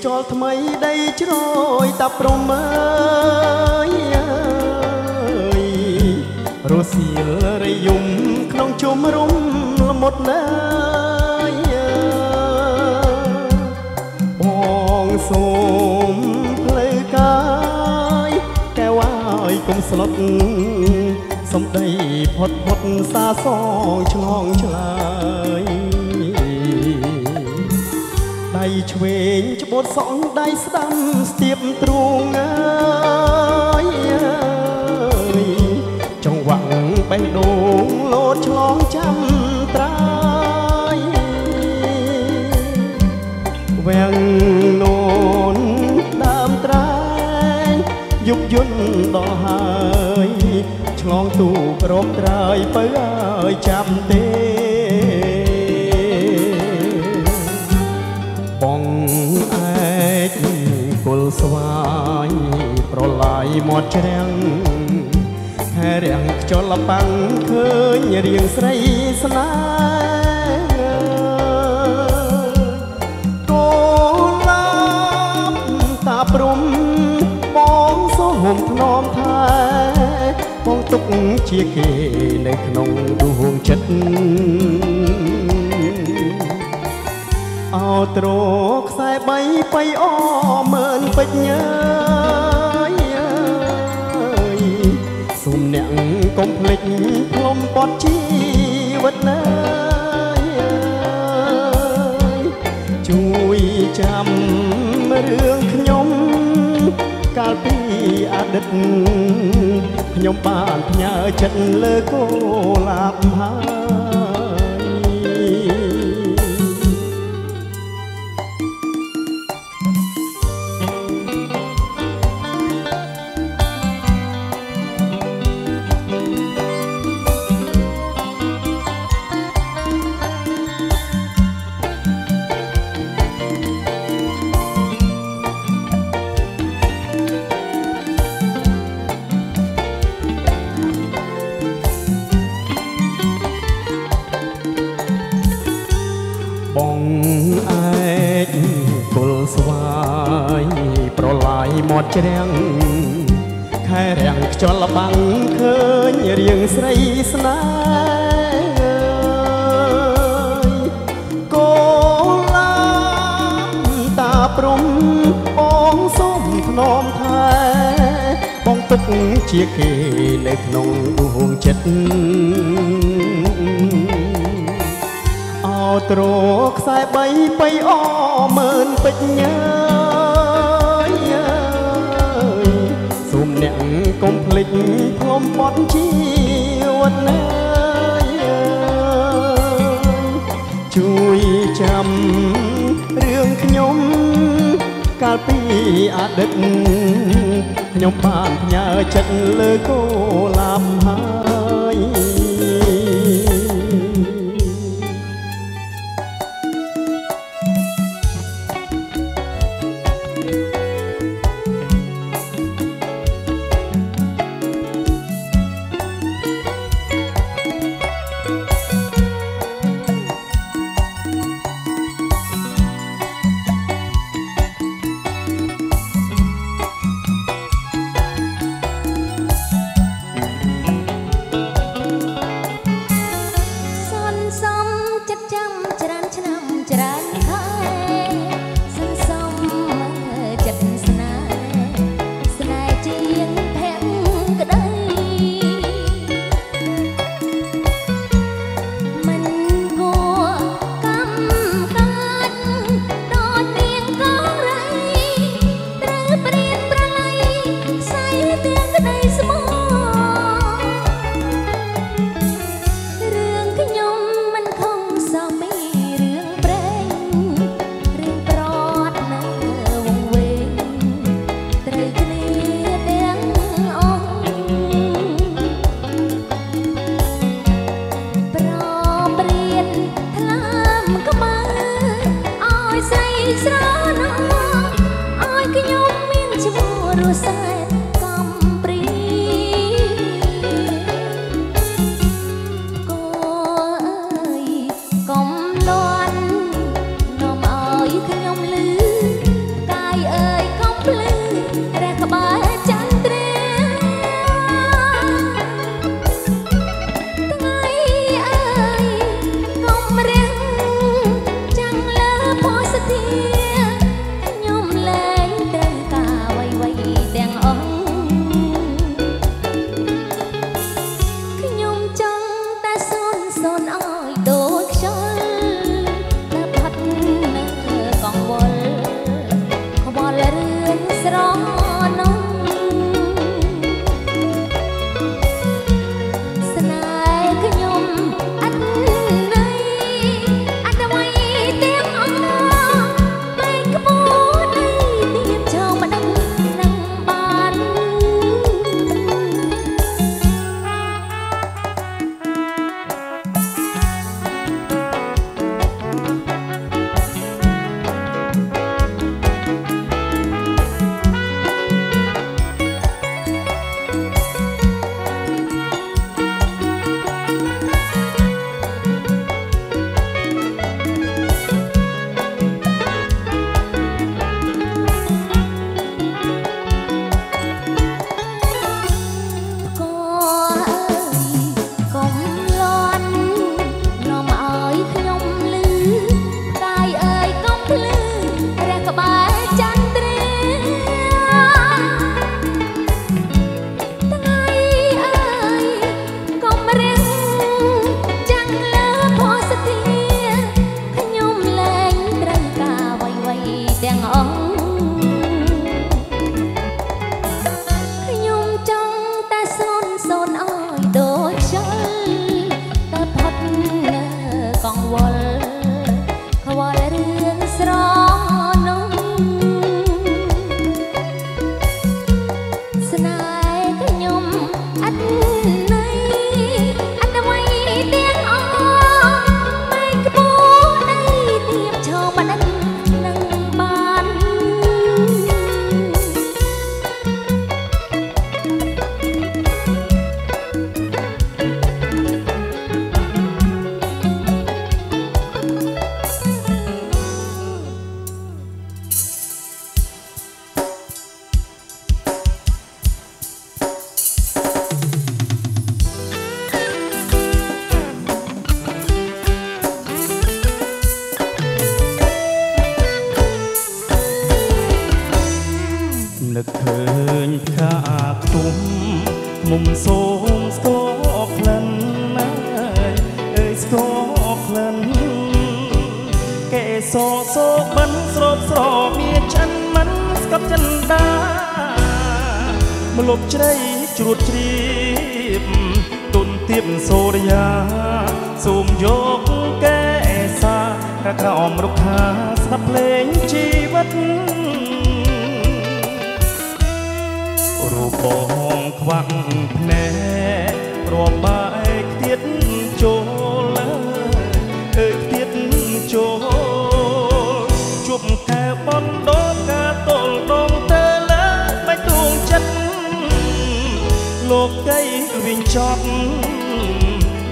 ថ្មីខ្យល់ថ្មីដីជ្រោយតាព្រំអើយអើយរសៀលរយំក្នុងជុំរុំល្មុតណាយអើយបងសូមផ្លូវកាយកែវហើយកុំស្លុតសំដីផុតផុតសាសងឆ្លងឆ្លើយដៃ ឆ្វេងច្បូតសងដៃស្ដាំស្ទាបទ្រូងអើយអើយចង្វាក់បេះដូងលោតឆ្លងចាំត្រាយវាំងនោនដើមត្រែងយុបយន្តដល់ហើយឆ្លងទូក្រមត្រើយបើអើយចាំទេ ប្រឡាយមាត់ច្រាំងខែរាំងខ្យល់លបាំងឃើញរៀងស្រីស្នេហ៍កូនឡាបតាព្រំបងសូមធ្នមថែបងទុកជាគេនៅក្នុងដួងចិត្តអោត្រខ្សែបីបៃអមើនពេជ្ញើ ភ្លេចផ្លុំបត់ជីវិតណាយអើយជួយចាំរឿងខ្ញុំ កាលពីអតីតខ្ញុំបានផ្ញើចិត្តលើកូលាបហើយ រាំងខ្យល់លបាំងឃើញរៀងស្រីស្នេហ៍កូនឡាតាព្រំបងសូមធ្នមថែបងទុកជាគេនៅក្នុងដួងចិត្តអោត្រខ្សែបីបៃអមើនពេជ្ញើ កកុំភ្លេចផ្លុំបត់ជីវិតណាយអើយជួយចាំរឿងខ្ញុំកាលពីអតីតខ្ញុំបានផ្ញើចិត្តលើកូលាបហើយ សសបិនស្រោបស្រមានចិនមិនស្កប់ចិនដាមលប់ជ្រៃជ្រួតជ្រាបទុនទៀបសូរិយាសូមយកកែសាក្រោមរុក្ខាស្ដាប់ភ្លេងជីវិតរូបបងខ្វាក់ភ្នែករាប់បែក វិញចត់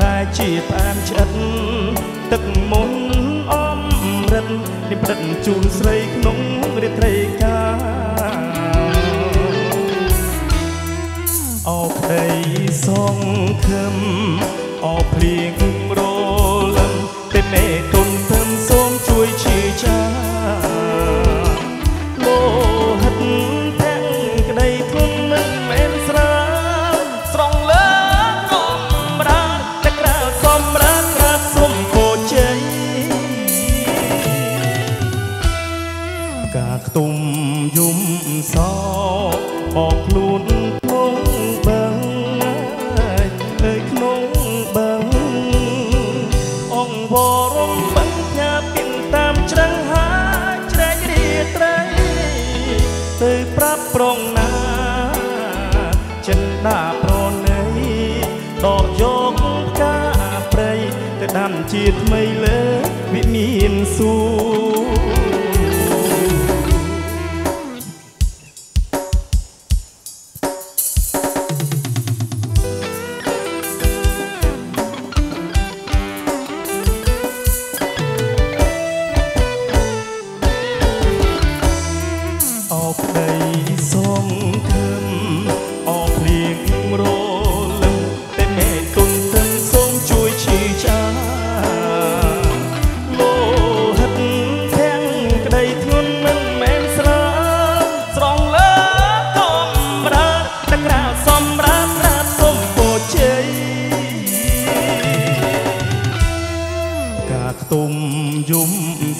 តែជាផ្អាមឆ្អិតទឹកមុនអំរិតនេះព្រឹកជូនស្រីក្នុងរាត្រីកាលអោប្តីសងខឹមអោភ្លៀងរលឹមតែមេទុ នក្នុងបឹងអើយក្នុងបឹងអង្គវរំបឹងផ្ញើពីងតាមច្រឹងហើយជ្រែករាត្រីទៅប្រាប់ប្រងណាចិនដាប្រណីដកយកផ្កាព្រៃទៅដាំជាថ្មីលើវិមានសួរ អោប្តីសុំខឹមអោភ្លៀងរលឹមតែមេទុនទឹងសូមជួយឈឺចាលោហិតទាំងក្តីធ្ងន់មិនមែនស្រាលស្រងលើកំរាតែក្រៅសំរាត្រាសុំពោជ័យកាខ្ទុំយំ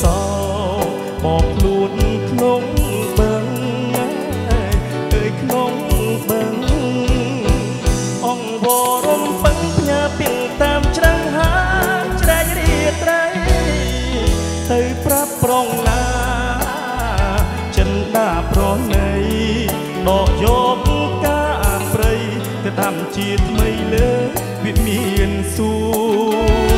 សោបកខ្លួន ថ្មីលើវិមានសួរ